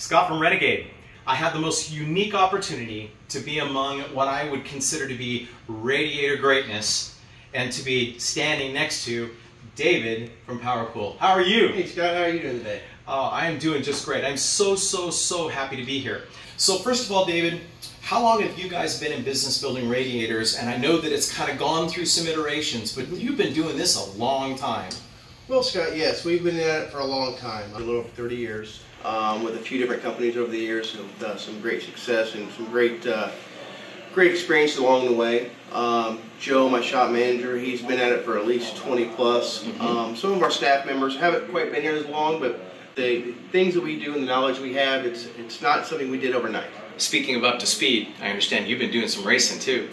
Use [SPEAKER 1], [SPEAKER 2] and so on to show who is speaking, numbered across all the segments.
[SPEAKER 1] Scott from Renegade. I had the most unique opportunity to be among what I would consider to be radiator greatness and to be standing next to David from PowerCool. How are you?
[SPEAKER 2] Hey Scott, how are you doing today?
[SPEAKER 1] Oh, I am doing just great. I'm so, so, so happy to be here. So first of all, David, how long have you guys been in business building radiators? And I know that it's kind of gone through some iterations, but you've been doing this a long time.
[SPEAKER 2] Well, Scott, yes, we've been at it for a long time, a little over 30 years, um, with a few different companies over the years who have done some great success and some great, uh, great experience along the way. Um, Joe, my shop manager, he's been at it for at least 20 plus. Mm -hmm. um, some of our staff members haven't quite been here as long, but the, the things that we do and the knowledge we have, it's it's not something we did overnight.
[SPEAKER 1] Speaking of up to speed, I understand you've been doing some racing too.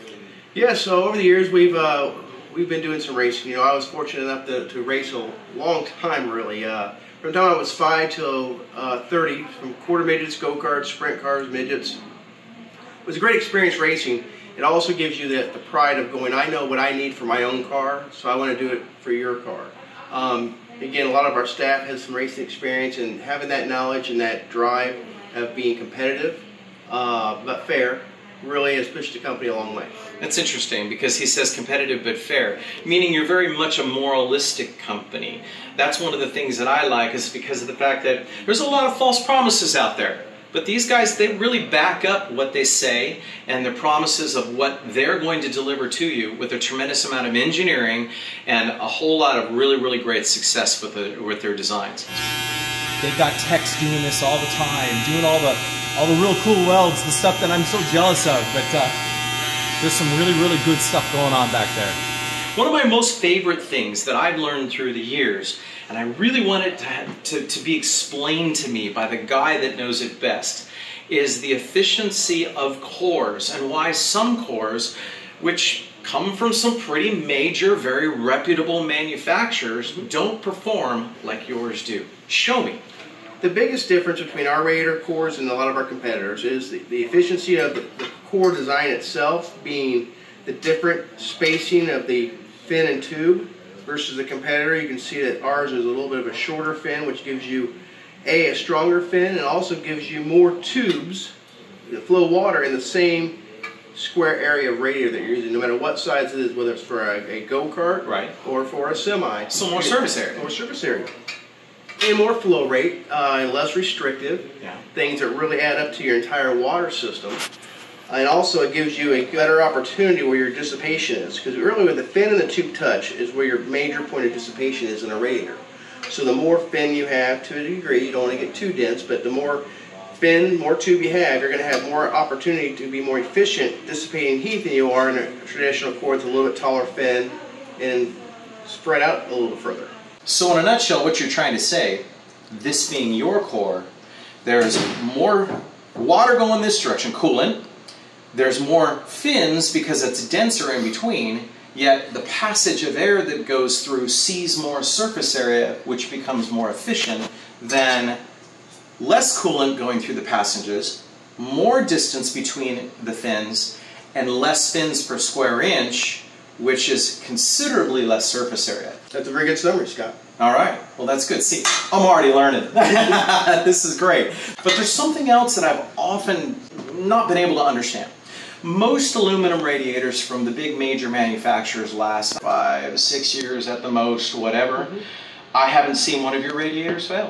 [SPEAKER 2] Yeah, so over the years we've uh, we've been doing some racing. You know, I was fortunate enough to, to race a long time, really. Uh, from the time I was 5 till uh, 30, from quarter midgets, go-karts, sprint cars, midgets. It was a great experience racing. It also gives you the, the pride of going, I know what I need for my own car, so I want to do it for your car. Um, again, a lot of our staff has some racing experience, and having that knowledge and that drive of being competitive, uh, but fair, really has pushed the company a long way.
[SPEAKER 1] That's interesting because he says competitive but fair, meaning you're very much a moralistic company. That's one of the things that I like is because of the fact that there's a lot of false promises out there. But these guys, they really back up what they say and their promises of what they're going to deliver to you with a tremendous amount of engineering and a whole lot of really, really great success with, the, with their designs.
[SPEAKER 3] They've got techs doing this all the time, doing all the all the real cool welds, the stuff that I'm so jealous of. But uh, there's some really, really good stuff going on back there.
[SPEAKER 1] One of my most favorite things that I've learned through the years, and I really want it to, to, to be explained to me by the guy that knows it best, is the efficiency of cores and why some cores, which come from some pretty major, very reputable manufacturers, don't perform like yours do. Show me.
[SPEAKER 2] The biggest difference between our radiator cores and a lot of our competitors is the, the efficiency of the, the, core design itself being the different spacing of the fin and tube versus the competitor. You can see that ours is a little bit of a shorter fin which gives you a, a stronger fin and also gives you more tubes that flow water in the same square area of radiator that you're using, no matter what size it is, whether it's for a, a go-kart
[SPEAKER 1] right.
[SPEAKER 2] or for a semi.
[SPEAKER 1] So more surface area.
[SPEAKER 2] More surface area and more flow rate, uh, less restrictive,
[SPEAKER 1] yeah.
[SPEAKER 2] things that really add up to your entire water system. And also it gives you a better opportunity where your dissipation is. Because really where the fin and the tube touch is where your major point of dissipation is in a radiator. So the more fin you have to a degree, you don't want to get too dense, but the more fin, more tube you have, you're going to have more opportunity to be more efficient dissipating heat than you are in a traditional core with a little bit taller fin and spread out a little bit further.
[SPEAKER 1] So in a nutshell, what you're trying to say, this being your core, there's more water going this direction, coolant. There's more fins because it's denser in between, yet the passage of air that goes through sees more surface area, which becomes more efficient than less coolant going through the passages, more distance between the fins, and less fins per square inch, which is considerably less surface area.
[SPEAKER 2] That's a very good summary, Scott.
[SPEAKER 1] All right. Well, that's good. See, I'm already learning. this is great. But there's something else that I've often not been able to understand. Most aluminum radiators from the big major manufacturers last five, six years at the most, whatever. Mm -hmm. I haven't seen one of your radiators fail.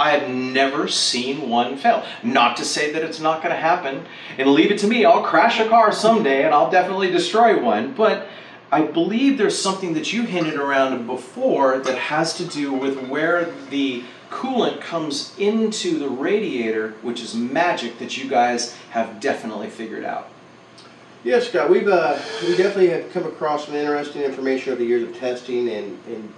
[SPEAKER 1] I have never seen one fail. Not to say that it's not going to happen. And leave it to me, I'll crash a car someday and I'll definitely destroy one. But I believe there's something that you hinted around before that has to do with where the coolant comes into the radiator, which is magic that you guys have definitely figured out.
[SPEAKER 2] Yes, Scott, we've uh, we definitely have come across some interesting information over the years of testing and, and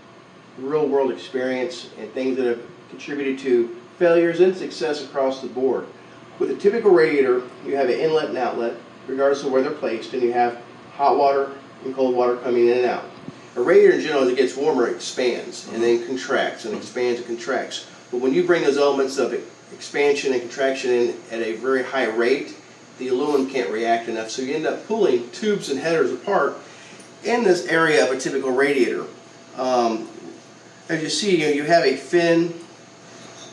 [SPEAKER 2] real world experience and things that have contributed to failures and success across the board. With a typical radiator, you have an inlet and outlet, regardless of where they're placed, and you have hot water and cold water coming in and out. A radiator in general, as it gets warmer, it expands and then contracts and expands and contracts. But when you bring those elements of expansion and contraction in at a very high rate, the aluminum can't react enough. So you end up pulling tubes and headers apart in this area of a typical radiator. Um, as you see, you, know, you have a fin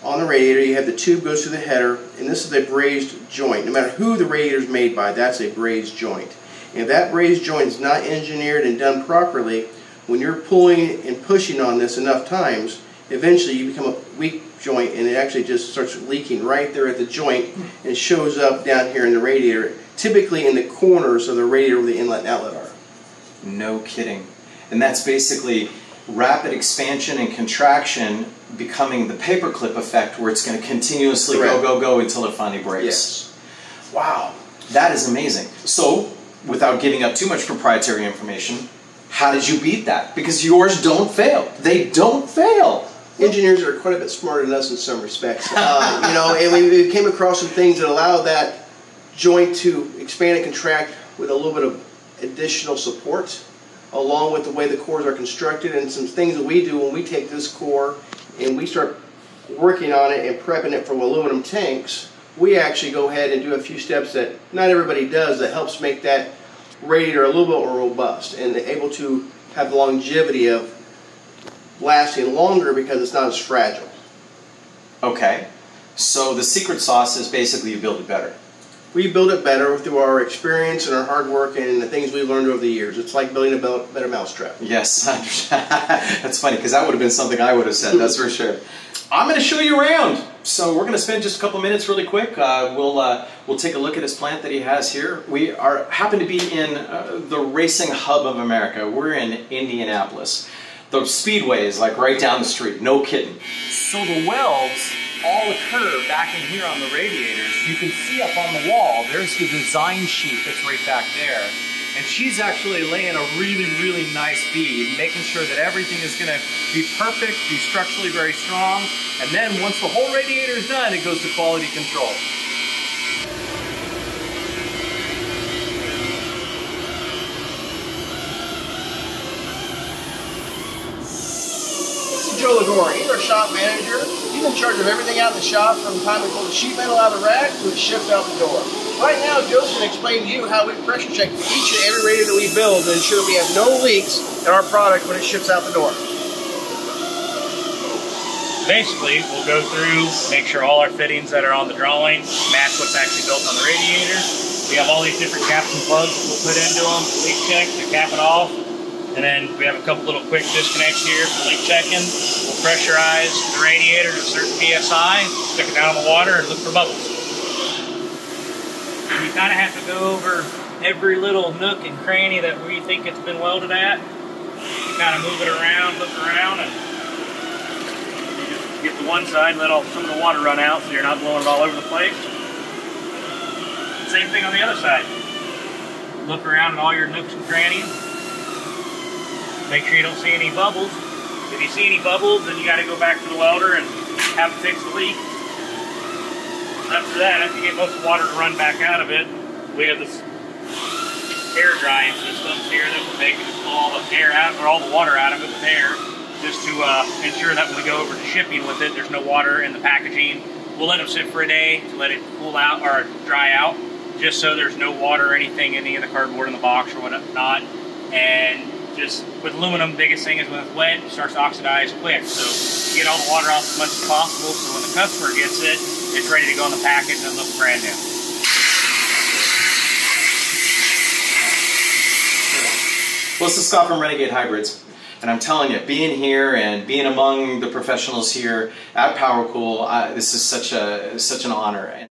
[SPEAKER 2] on the radiator, you have the tube goes through the header, and this is a brazed joint. No matter who the radiator is made by, that's a brazed joint. And if that brazed joint is not engineered and done properly, when you're pulling and pushing on this enough times, eventually you become a weak joint and it actually just starts leaking right there at the joint and shows up down here in the radiator, typically in the corners of the radiator where the inlet and outlet are.
[SPEAKER 1] No kidding. And that's basically rapid expansion and contraction becoming the paperclip effect where it's going to continuously
[SPEAKER 2] Correct.
[SPEAKER 1] go, go, go until it finally breaks.
[SPEAKER 2] Yes.
[SPEAKER 1] Wow, that is amazing. So, without giving up too much proprietary information, how did you beat that? Because yours don't fail. They don't fail.
[SPEAKER 2] Engineers are quite a bit smarter than us in some respects. Uh, you know, and we, we came across some things that allow that joint to expand and contract with a little bit of additional support, along with the way the cores are constructed, and some things that we do when we take this core and we start working on it and prepping it for aluminum tanks. We actually go ahead and do a few steps that not everybody does that helps make that radiator a little bit more robust and able to have the longevity of lasting longer because it's not as fragile.
[SPEAKER 1] Okay, so the secret sauce is basically you build it better.
[SPEAKER 2] We build it better through our experience and our hard work and the things we've learned over the years. It's like building a better mousetrap.
[SPEAKER 1] Yes, I understand. that's funny because that would have been something I would have said. That's for sure. I'm going to show you around. So we're going to spend just a couple minutes, really quick. Uh, we'll uh, we'll take a look at his plant that he has here. We are happen to be in uh, the racing hub of America. We're in Indianapolis. The speedway is like right down the street. No kidding. So the welds all occur back in here on the radiators. You can see up on the wall. There's the design sheet that's right back there. And she's actually laying a really, really nice bead, making sure that everything is gonna be perfect, be structurally very strong. And then once the whole radiator is done, it goes to quality control.
[SPEAKER 2] This is Shop manager. He's in charge of everything out in the shop from the time we pull the sheet metal out of the rack to it's shipped out the door. Right now, Joe's going to explain to you how we pressure check each and every radiator that we build to ensure that we have no leaks in our product when it ships out the door.
[SPEAKER 4] Basically, we'll go through, make sure all our fittings that are on the drawing match what's actually built on the radiator. We have all these different caps and plugs that we'll put into them, leak check to cap it off. And then we have a couple little quick disconnects here for leak checking. Pressurize the radiator to a certain PSI, stick it down in the water and look for bubbles. And you kind of have to go over every little nook and cranny that we think it's been welded at. You kind of move it around, look around, and you just get to one side, let all some of the water run out so you're not blowing it all over the place. Same thing on the other side. Look around at all your nooks and crannies. Make sure you don't see any bubbles. If you see any bubbles, then you got to go back to the welder and have it fix the leak. After that, after you get most of the water to run back out of it, we have this air drying system here that will make all the air out or all the water out of it with air just to uh, ensure that when we go over to shipping with it, there's no water in the packaging. We'll let them sit for a day to let it cool out or dry out, just so there's no water or anything in any of the cardboard in the box or whatnot. And just with aluminum, biggest thing is when it's wet, it starts to oxidize quick. So get all the water off as much as possible, so when the customer gets it, it's ready to go in the package and look brand new.
[SPEAKER 1] Well, is Scott from Renegade Hybrids. And I'm telling you, being here and being among the professionals here at PowerCool, this is such a such an honor.